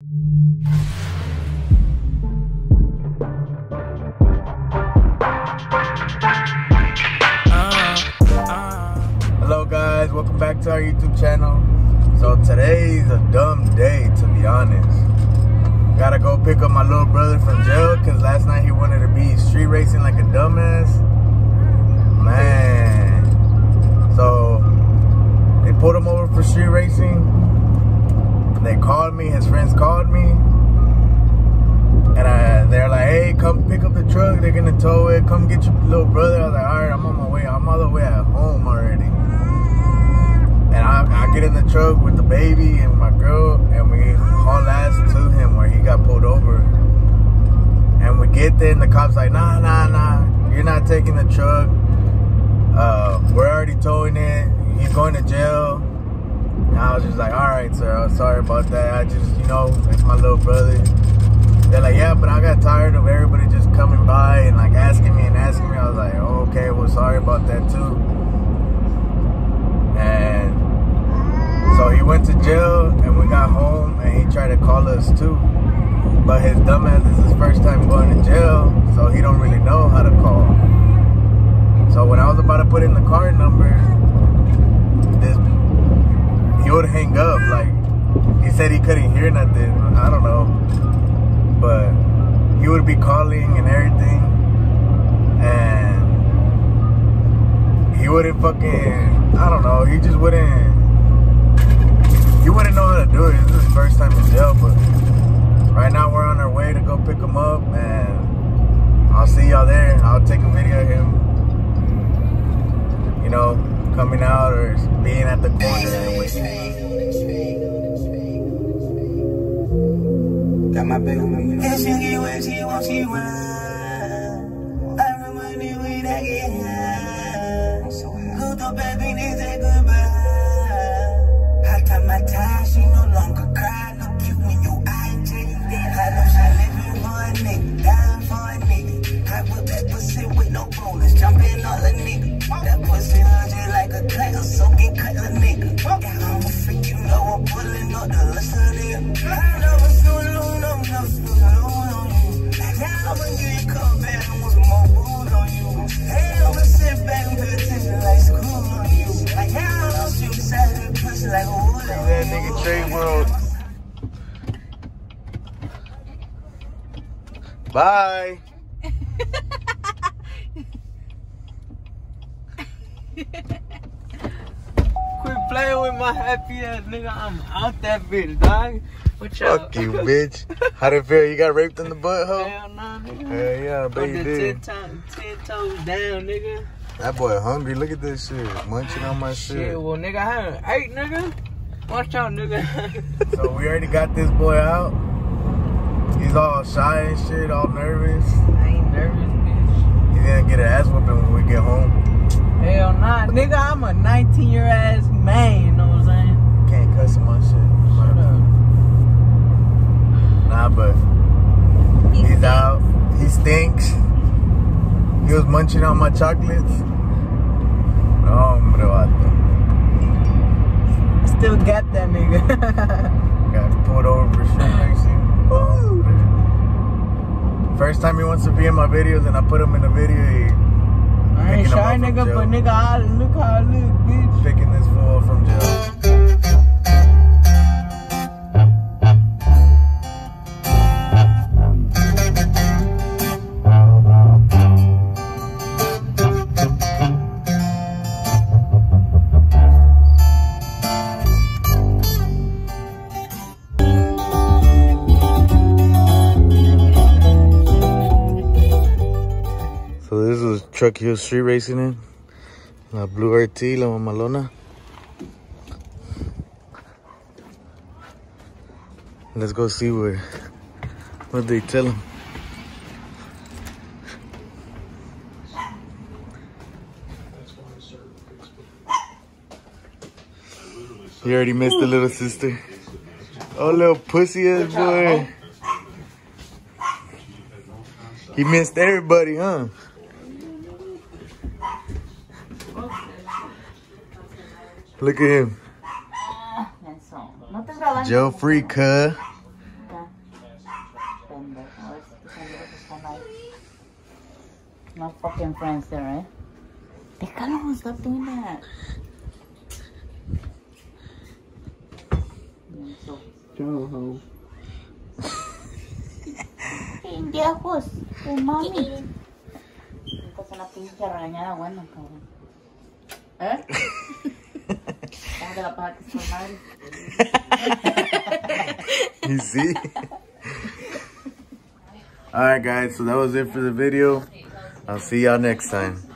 Hello guys, welcome back to our YouTube channel. So today's a dumb day to be honest. Gotta go pick up my little brother from jail because last night he wanted to be street racing like a dumbass. Man. So they pulled him over for street racing. They called me, his friends called me. And I, they're like, hey, come pick up the truck. They're gonna tow it. Come get your little brother. I was like, all right, I'm on my way. I'm all the way at home already. And I, I get in the truck with the baby and my girl, and we haul ass to him where he got pulled over. And we get there, and the cop's like, nah, nah, nah, you're not taking the truck. Uh, we're already towing it. He's going to jail. And I was just like, all right, sir, I'm sorry about that. I just, you know, it's my little brother. They're like, yeah, but I got tired of everybody just coming by and like asking me and asking me. I was like, oh, sorry about that too. And so he went to jail and we got home and he tried to call us too. But his dumbass is his first time going to jail, so he don't really know how to call. So when I was about to put in the card number, this he would hang up. Like he said he couldn't hear nothing. I don't know but he would be calling and everything, and he wouldn't fucking, I don't know, he just wouldn't, he wouldn't know how to do it. This is his first time in jail, but right now we're on our way to go pick him up, and I'll see y'all there. I'll take a video of him, you know, coming out or being at the corner and waiting. Got my baby with me. And she get what she want, she want. I remember the way that get high. Good to baby, they say goodbye. I time my time, she no longer cry. Look you in your eye, jaded. I know for a nigga, for a nigga. I put that pussy with no bonus, jumping all a nigga. That pussy hundred like a clacker, soaking cut a nigga. Yeah, I'm a freak, you know I'm pulling up the list of nigga. Bye. Quit playing with my happy ass nigga. I'm out that bitch, dog. What y'all? Fuck you, bitch. How did it feel? You got raped in the butthole? Hell nah, nigga. Hell yeah, the ten, time, ten toes down, nigga. That boy hungry. Look at this shit. Munching on my Shit, shit. well, nigga, I haven't ate, nigga. Watch out, nigga. So we already got this boy out. All shy and shit, all nervous. I ain't nervous, bitch. He's gonna get an ass whooping when we get home. Hell nah, nigga. I'm a 19 year ass man. You know what I'm saying? Can't cuss on shit. Shut up. Nah, but he's out. He stinks. He was munching on my chocolates. Hombre, vato. Still got that nigga. Got pulled over for. Woo. First time he wants to be in my videos and I put him in a video, he I ain't shy, nigga, but nigga, I look how I look, bitch. picking this fool from jail. Truck Hill Street Racing in. La Blue RT, La Mamalona. Let's go see where what they tell him. You already missed the little sister. Oh, little pussy ass boy. He missed everybody, huh? Look at him. Joe Free cuh. My fucking friends there, right? Déjalo, stop doing that. Joe. Pendejos, tu mami. Esta es una pinche regañada buena, cabrón. ¿Eh? ¿Cómo te la pasaste con madre? You see? Alright guys, so that was it for the video. I'll see y'all next time.